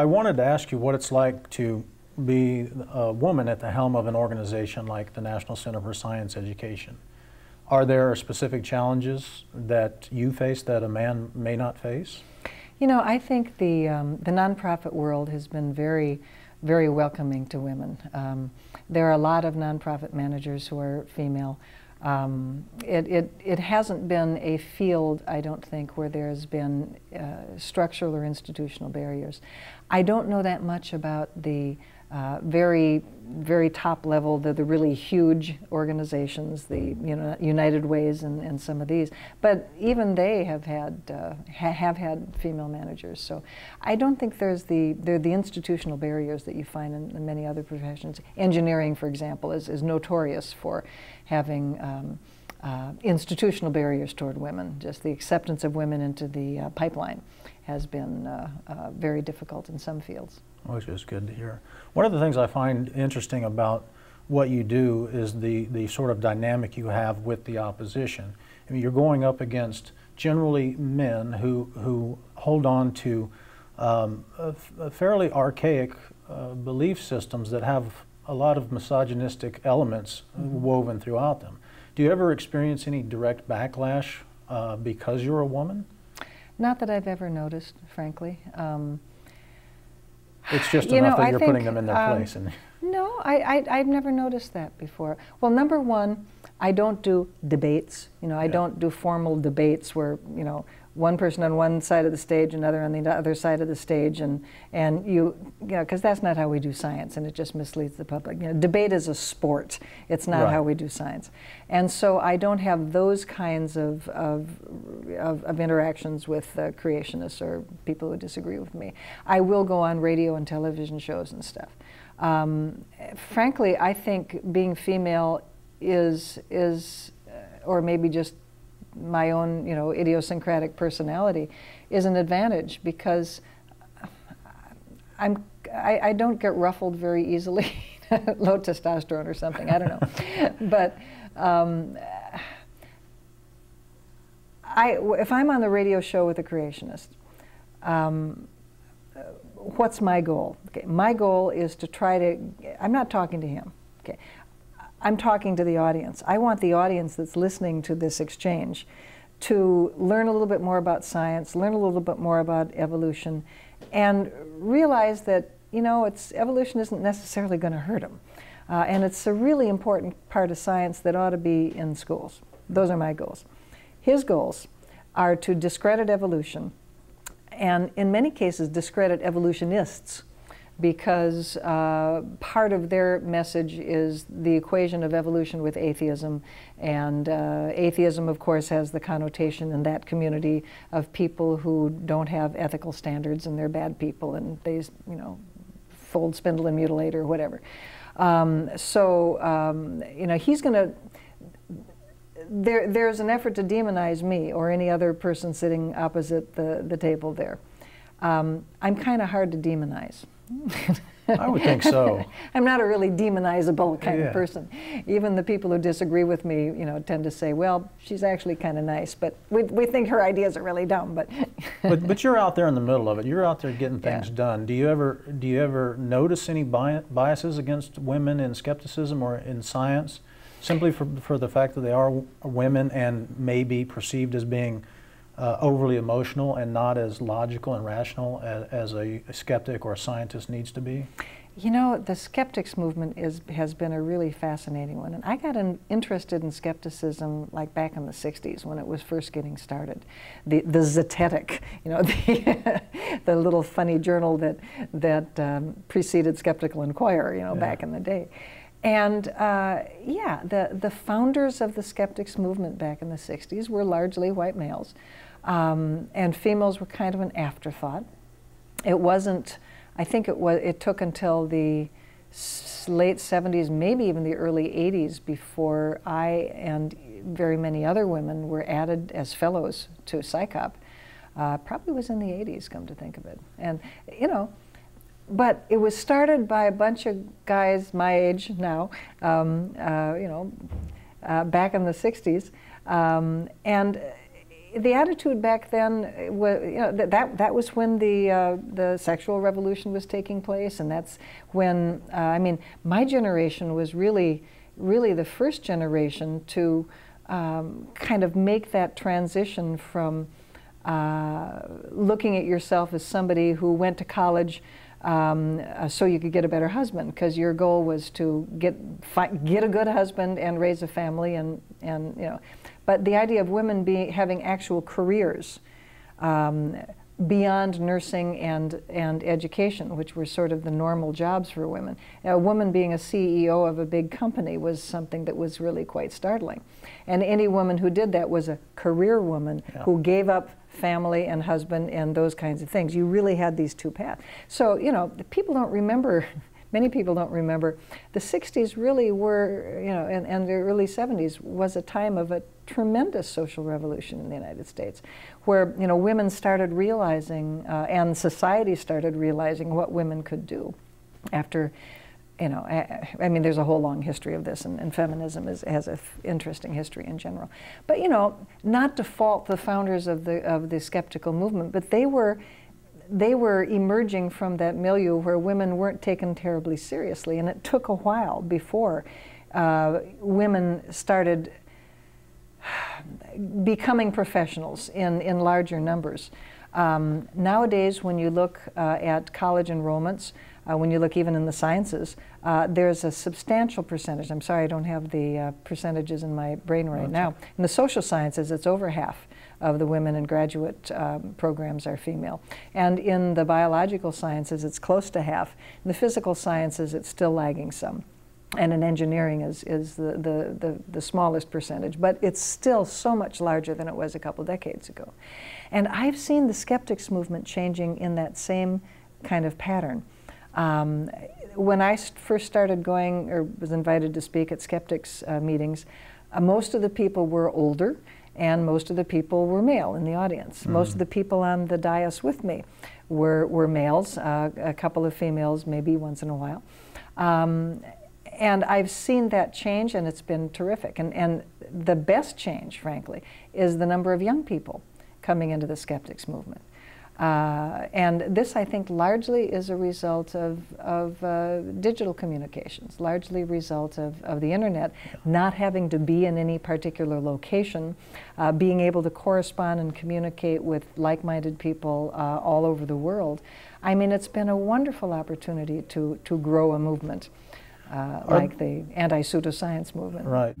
I wanted to ask you what it's like to be a woman at the helm of an organization like the National Center for Science Education. Are there specific challenges that you face that a man may not face? You know, I think the, um, the nonprofit world has been very, very welcoming to women. Um, there are a lot of nonprofit managers who are female. Um, it, it, it hasn't been a field, I don't think, where there's been uh, structural or institutional barriers. I don't know that much about the uh, very, very top level, the, the really huge organizations, the you know United Ways and, and some of these. But even they have had uh, ha have had female managers. So I don't think there's the there the institutional barriers that you find in, in many other professions. Engineering, for example, is, is notorious for having um, uh, institutional barriers toward women. Just the acceptance of women into the uh, pipeline has been uh, uh, very difficult in some fields. Which is good to hear. One of the things I find interesting about what you do is the, the sort of dynamic you have with the opposition. I mean, you're going up against generally men who, who hold on to um, fairly archaic uh, belief systems that have a lot of misogynistic elements mm -hmm. woven throughout them. Do you ever experience any direct backlash uh, because you're a woman? Not that I've ever noticed, frankly. Um, it's just enough know, that I you're think, putting them in their um, place. And no, I, I, have never noticed that before. Well, number one, I don't do debates. You know, I yeah. don't do formal debates where, you know, one person on one side of the stage, another on the other side of the stage, and and you, you know, because that's not how we do science, and it just misleads the public. You know, debate is a sport; it's not right. how we do science, and so I don't have those kinds of of, of, of interactions with uh, creationists or people who disagree with me. I will go on radio and television shows and stuff. Um, frankly, I think being female is is, uh, or maybe just my own, you know, idiosyncratic personality is an advantage because I'm, I, I don't get ruffled very easily, low testosterone or something, I don't know. but um, I, if I'm on the radio show with a creationist, um, what's my goal? Okay, my goal is to try to, I'm not talking to him. Okay, I'm talking to the audience. I want the audience that's listening to this exchange to learn a little bit more about science, learn a little bit more about evolution, and realize that, you know, it's, evolution isn't necessarily going to hurt them. Uh, and it's a really important part of science that ought to be in schools. Those are my goals. His goals are to discredit evolution, and in many cases, discredit evolutionists because uh, part of their message is the equation of evolution with atheism. And uh, atheism, of course, has the connotation in that community of people who don't have ethical standards and they're bad people and they, you know, fold, spindle, and mutilate or whatever. Um, so, um, you know, he's going to. There, there's an effort to demonize me or any other person sitting opposite the, the table there. Um, I'm kind of hard to demonize. I would think so. I'm not a really demonizable kind yeah. of person. Even the people who disagree with me, you know, tend to say, "Well, she's actually kind of nice," but we, we think her ideas are really dumb. But but but you're out there in the middle of it. You're out there getting things yeah. done. Do you ever do you ever notice any biases against women in skepticism or in science, simply for for the fact that they are women and may be perceived as being uh, overly emotional and not as logical and rational as, as a, skeptic or a scientist needs to be? You know, the skeptics movement is, has been a really fascinating one. And I got in, interested in skepticism like back in the 60s when it was first getting started. The, the Zetetic, you know, the, the little funny journal that, that um, preceded Skeptical Inquirer, you know, yeah. back in the day. And uh, yeah, the, the founders of the skeptics movement back in the 60s were largely white males. Um, and females were kind of an afterthought. It wasn't, I think it was, it took until the late 70s, maybe even the early 80s before I and very many other women were added as fellows to CSICOP. Uh, probably was in the 80s, come to think of it. And, you know, but it was started by a bunch of guys my age now, um, uh, you know, uh, back in the 60s. Um, and the attitude back then was, you know, that, that, that was when the, uh, the sexual revolution was taking place, and that's when, uh, I mean, my generation was really, really the first generation to um, kind of make that transition from uh, looking at yourself as somebody who went to college um, uh, so you could get a better husband because your goal was to get get a good husband and raise a family and and you know. But the idea of women being having actual careers um, beyond nursing and, and education, which were sort of the normal jobs for women. A woman being a CEO of a big company was something that was really quite startling. And any woman who did that was a career woman yeah. who gave up family and husband and those kinds of things. You really had these two paths. So, you know, people don't remember many people don't remember, the 60s really were, you know, and, and the early 70s was a time of a tremendous social revolution in the United States, where, you know, women started realizing, uh, and society started realizing what women could do after you know, I, I, mean, there's a whole long history of this, and, and feminism is, has an interesting history in general. But you know, not to fault the founders of the of the skeptical movement, but they were they were emerging from that milieu where women weren't taken terribly seriously, and it took a while before uh, women started becoming professionals in, in larger numbers. Um, nowadays, when you look uh, at college enrollments, uh, when you look even in the sciences, uh, there's a substantial percentage. I'm sorry I don't have the uh, percentages in my brain right now. In the social sciences, it's over half of the women in graduate um, programs are female. And in the biological sciences, it's close to half. In the physical sciences, it's still lagging some. And in engineering is, is the, the, the, the smallest percentage, but it's still so much larger than it was a couple decades ago. And I've seen the skeptics movement changing in that same kind of pattern. Um, when I first started going or was invited to speak at skeptics uh, meetings, uh, most of the people were older and most of the people were male in the audience. Mm. Most of the people on the dais with me were, were males, uh, a couple of females, maybe once in a while. Um, and I've seen that change, and it's been terrific. And, and the best change, frankly, is the number of young people coming into the skeptics movement. Uh, and this, I think, largely is a result of, of uh, digital communications, largely result of, of the internet, not having to be in any particular location, uh, being able to correspond and communicate with like minded people uh, all over the world. I mean, it's been a wonderful opportunity to, to grow a movement uh, like the anti pseudoscience movement. Right.